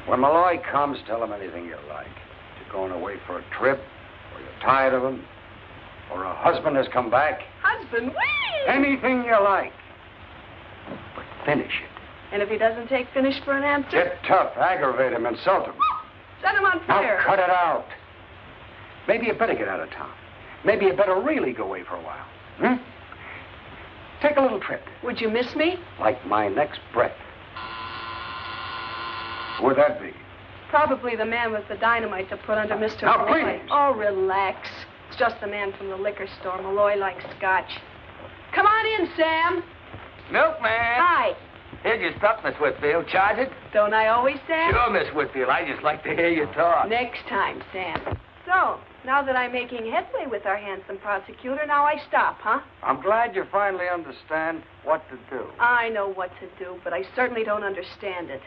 When Malloy comes, tell him anything you like. You're going away for a trip, or you're tired of him, or a husband has come back. Husband, whee! Anything you like. Finish it. And if he doesn't take finish for an answer, Get tough, aggravate him, insult him. set him on fire. Now cut it out. Maybe you better get out of town. Maybe you better really go away for a while. Hmm? Take a little trip, Would you miss me? like my next breath. Who would that be? Probably the man with the dynamite to put under Mr. Now, Malloy. please. Oh, relax. It's just the man from the liquor store. Malloy likes scotch. Come on in, Sam. Milkman. Hi. Here's your stuff, Miss Whitfield. Charge it? Don't I always, Sam? Sure, Miss Whitfield. I just like to hear you talk. Next time, Sam. So, now that I'm making headway with our handsome prosecutor, now I stop, huh? I'm glad you finally understand what to do. I know what to do, but I certainly don't understand it.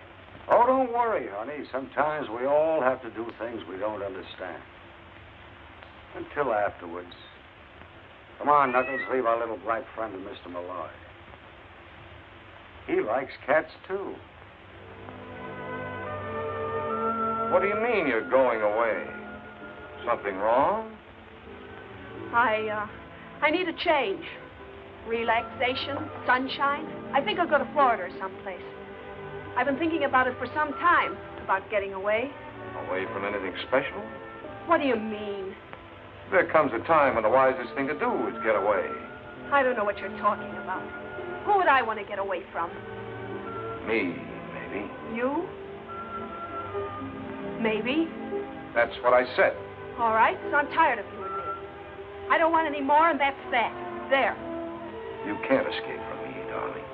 Oh, don't worry, honey. Sometimes we all have to do things we don't understand. Until afterwards. Come on, Knuckles, leave our little black friend to Mr. Malloy. He likes cats, too. What do you mean you're going away? Something wrong? I, uh, I need a change. Relaxation, sunshine. I think I'll go to Florida or someplace. I've been thinking about it for some time, about getting away. Away from anything special? What do you mean? There comes a time when the wisest thing to do is get away. I don't know what you're talking about. Who would I want to get away from? Me, maybe. You? Maybe. That's what I said. All right, so I'm tired of you and me. I don't want any more, and that's that. There. You can't escape from me, darling.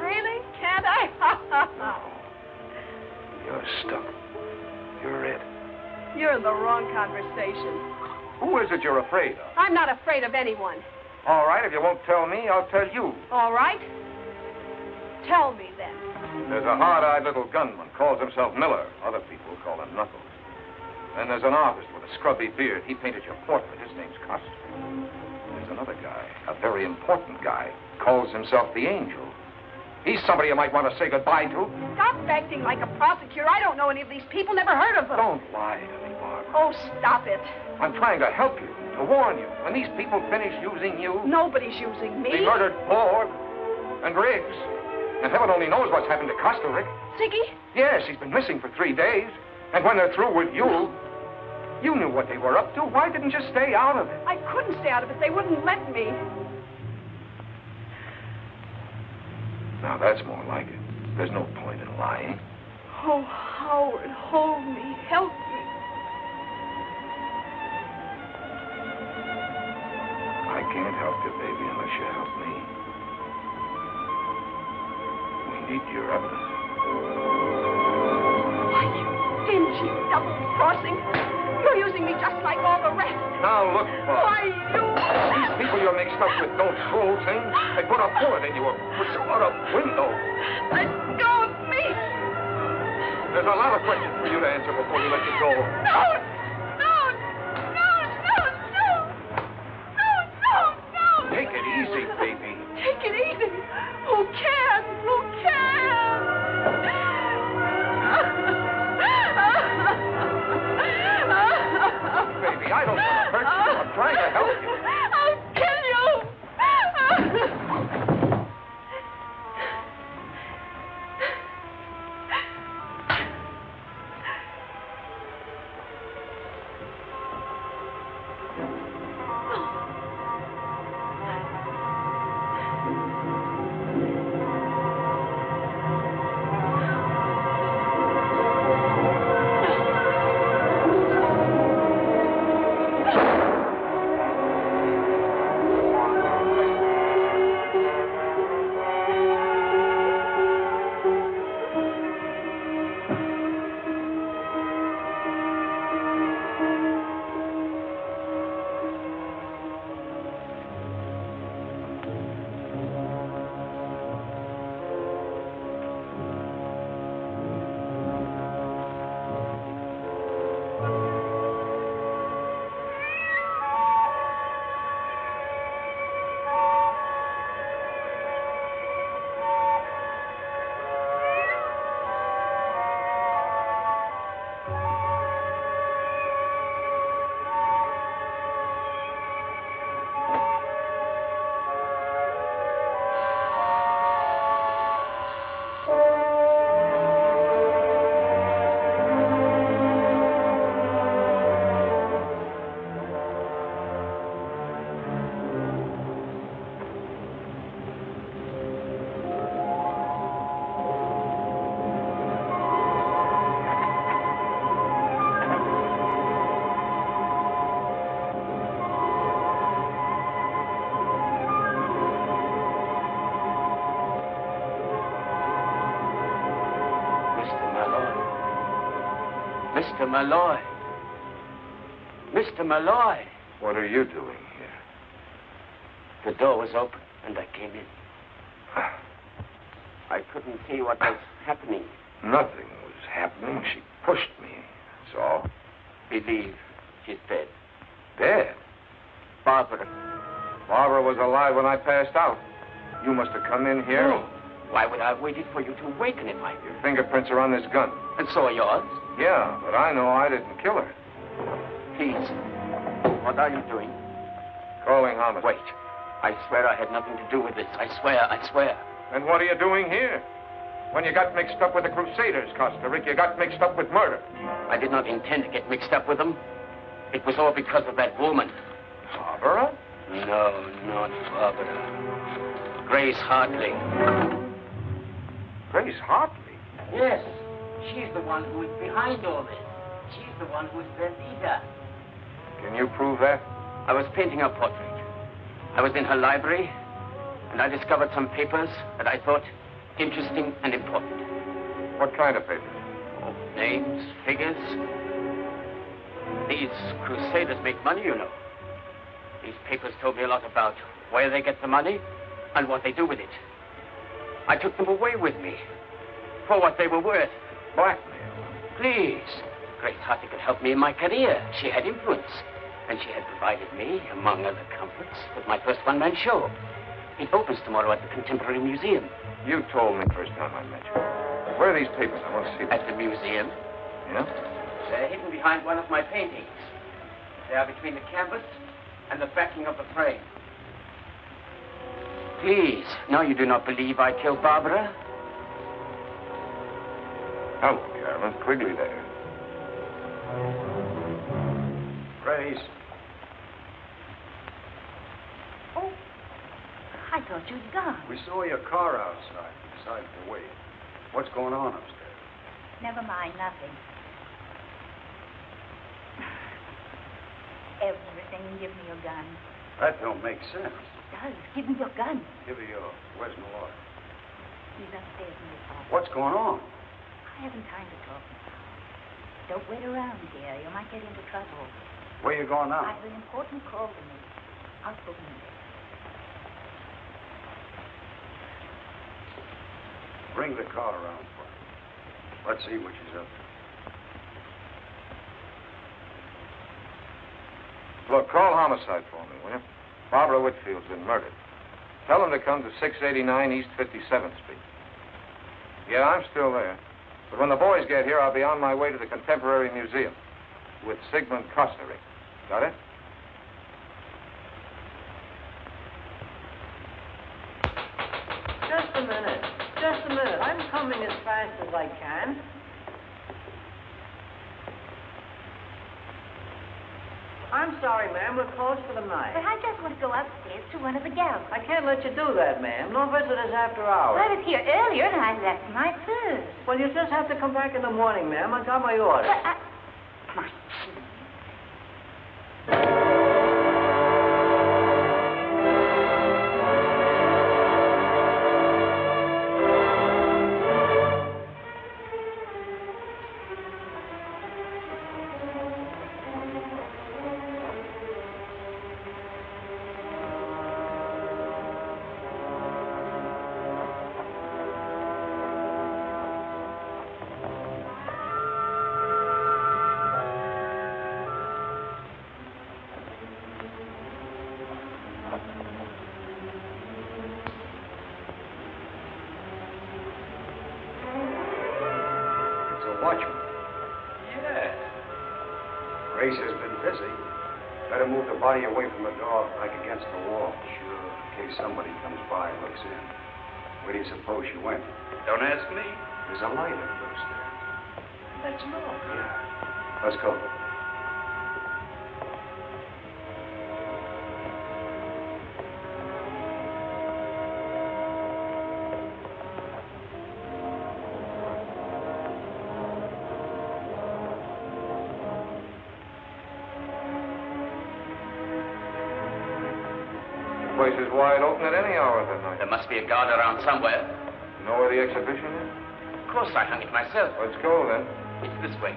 Really? Can't I? [laughs] You're stuck. You're it. You're in the wrong conversation. Who is it you're afraid of? I'm not afraid of anyone. All right, if you won't tell me, I'll tell you. All right? Tell me then. There's a hard-eyed little gunman, calls himself Miller. Other people call him Knuckles. Then there's an artist with a scrubby beard. He painted your portrait. His name's Costa. There's another guy, a very important guy, calls himself the Angel. He's somebody you might want to say goodbye to. Stop acting like a prosecutor. I don't know any of these people, never heard of them. Don't lie to me, Barbara. Oh, stop it. I'm trying to help you, to warn you. When these people finish using you, Nobody's using me. they murdered Borg and Riggs. And heaven only knows what's happened to Kosterich. Siggy? Yes, he's been missing for three days. And when they're through with you, you knew what they were up to. Why didn't you stay out of it? I couldn't stay out of it. They wouldn't let me. Now, that's more like it. There's no point in lying. Oh, Howard, hold me. Help me. I can't help you, baby, unless you help me. We need your evidence. Why, you dingy, double-crossing. You're using me just like all the rest. Now, look, Bob. Why, you... These people you're mixed up with don't throw things. They put a bullet in you or push you out a window. Let go of me. There's a lot of questions for you to answer before we let you go. No, easy, baby. Take it easy. Who can? Who can? Baby, I don't want to hurt you. I'm trying to help you. Malloy. Mr. Malloy. What are you doing here? The door was open, and I came in. [sighs] I couldn't see what was happening. Nothing was happening. She pushed me. That's all. Believe she's dead. Dead? Barbara. Barbara was alive when I passed out. You must have come in here. No. Why would I have waited for you to awaken if I... Your fingerprints are on this gun. And so are yours? Yeah, but I know I didn't kill her. Please. What are you doing? Calling homicide. Wait. I swear I had nothing to do with this. I swear, I swear. Then what are you doing here? When you got mixed up with the Crusaders, Kosterich, you got mixed up with murder. I did not intend to get mixed up with them. It was all because of that woman. Barbara? No, not Barbara. Grace Hartley. Grace Hartley? Yes. She's the one who is behind all this. She's the one who is their leader. Can you prove that? I was painting her portrait. I was in her library, and I discovered some papers that I thought interesting and important. What kind of papers? Oh, names, figures. These crusaders make money, you know. These papers told me a lot about where they get the money and what they do with it. I took them away with me for what they were worth. Blackmail? Please. Grace Hartley could help me in my career. She had influence. And she had provided me, among other comforts, with my first one-man show. It opens tomorrow at the Contemporary Museum. You told me first time I met you. Where are these papers? I want to see them. At the museum. Yeah? They're hidden behind one of my paintings. They are between the canvas and the backing of the frame. Please, now you do not believe I killed Barbara? Hello, Carolyn. Quigley there. Grace. Oh, I thought you'd gone. We saw your car outside. Decided to wait. What's going on upstairs? Never mind, nothing. Everything. Give me your gun. That don't make sense. It does. Give me your gun. Give her yours. Where's Malloy? He's upstairs in his office. What's going on? I haven't time to talk now. Don't wait around here. You might get into trouble. Where are you going now? I have an important call to make. I'll phone you. Bring the car around for her. Let's see what she's up to. Look, call homicide for me, will you? Barbara Whitfield's been murdered. Tell them to come to 689 East 57th Street. Yeah, I'm still there. But when the boys get here, I'll be on my way to the Contemporary Museum with Sigmund Kosterich. Got it? Just a minute. Just a minute. I'm coming as fast as I can. I'm sorry, ma'am. We're closed for the night. But I just want to go upstairs to one of the galleries. I can't let you do that, ma'am. No visitors after hours. I was here earlier and I left my purse. Well, you just have to come back in the morning, ma'am. I got my order. But I... is wide open at any hour of the night. There must be a guard around somewhere. You know where the exhibition is? Of course, I hung it myself. Let's go then. It's this way.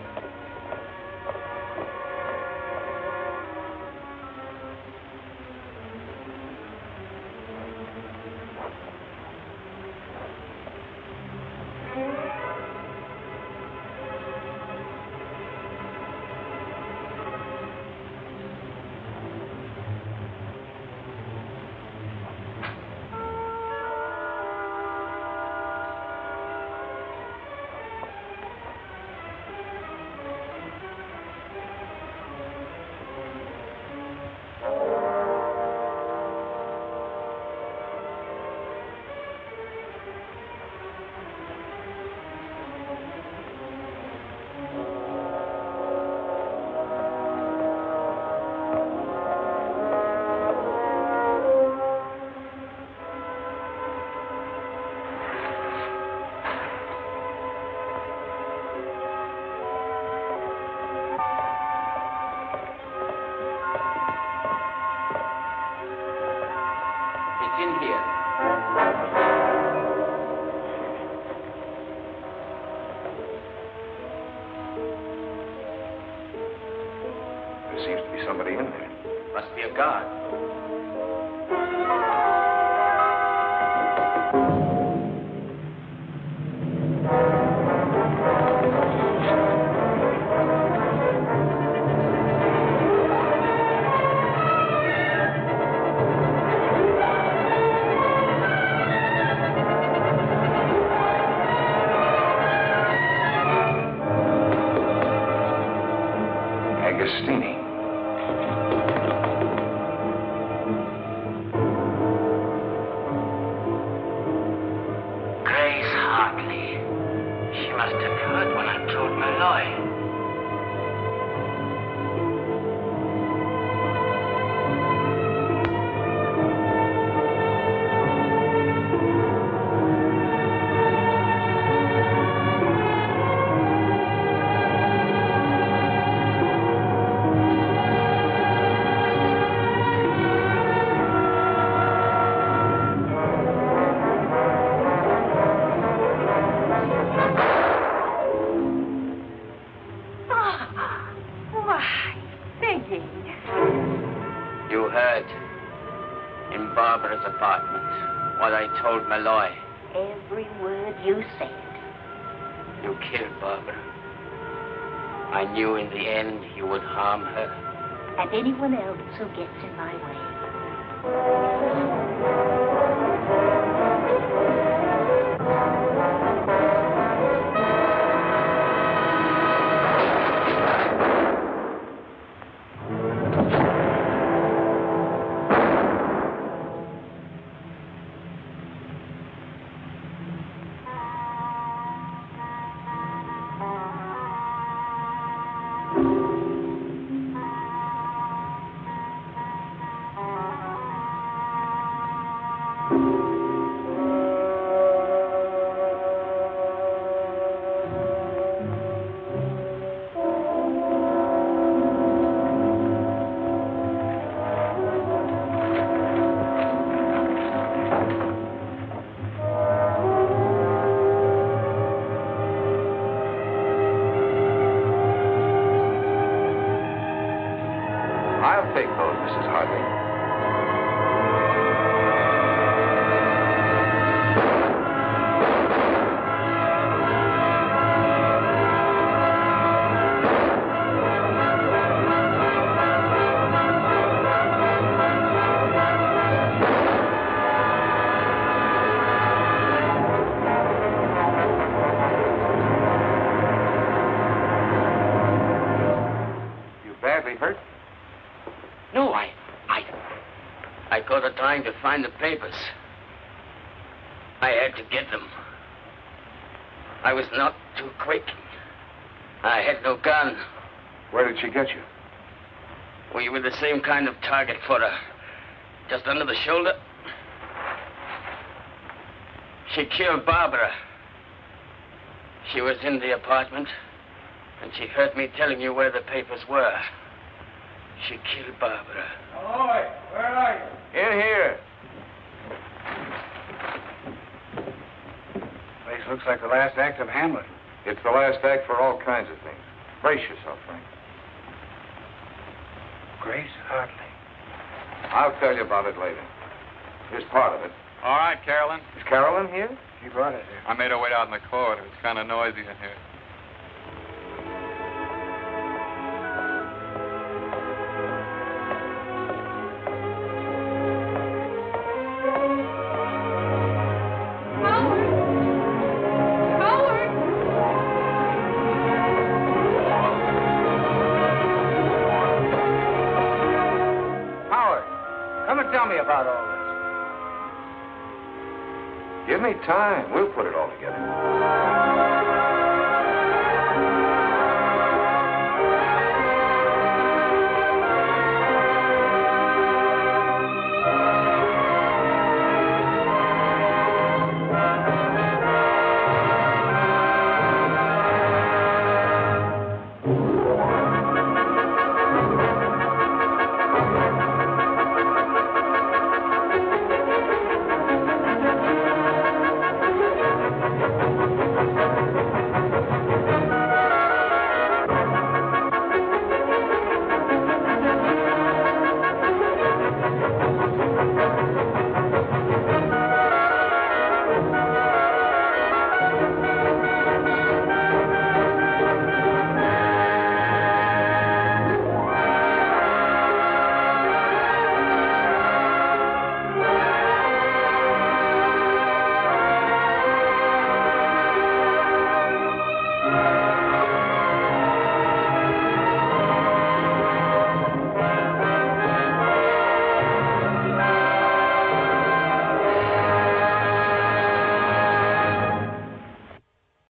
You heard in Barbara's apartment what I told Malloy. Every word you said. You killed Barbara. I knew in the end you would harm her. And anyone else who gets in my way. Her trying to find the papers. I had to get them. I was not too quick. I had no gun. Where did she get you? We were the same kind of target for her. Just under the shoulder. She killed Barbara. She was in the apartment, and she heard me telling you where the papers were. She killed Barbara. Malloy, where are you? In here. Place looks like the last act of Hamlet. It's the last act for all kinds of things. Brace yourself, Frank. Grace Hartley. I'll tell you about it later. Here's part of it. All right, Carolyn. Is Carolyn here? She brought it here. I made her wait out in the corridor. It's kind of noisy in here. Me time. We'll put it.